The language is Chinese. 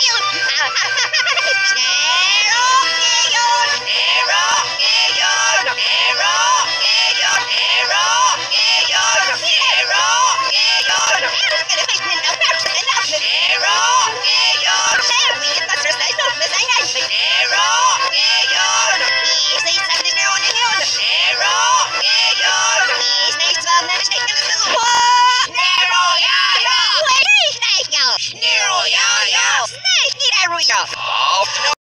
哈哈哈哈 Hallelujah